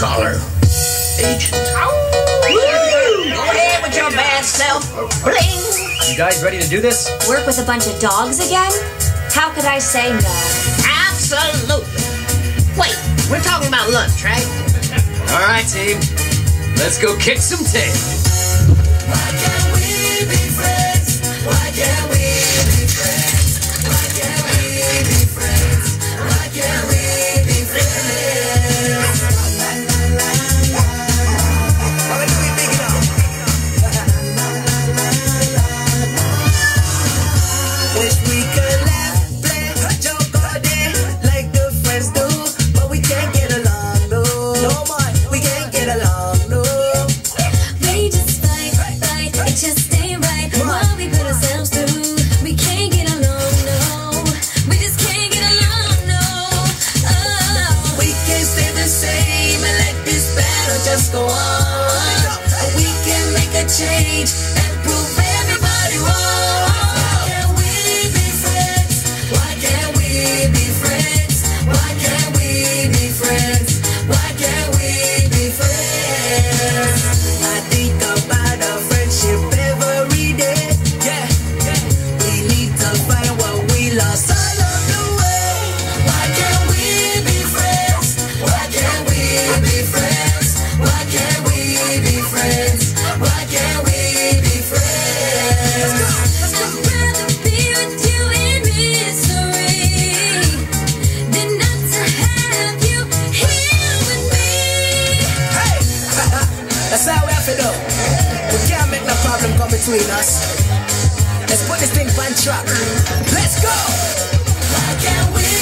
collar. Agent. Go ahead with your bad self. Bling. You guys ready to do this? Work with a bunch of dogs again? How could I say no? Absolutely. Wait, we're talking about lunch, right? All right, team. Let's go kick some tail. just go on. We can make a change. between us. Let's put this thing on track. Let's go! Why can't we?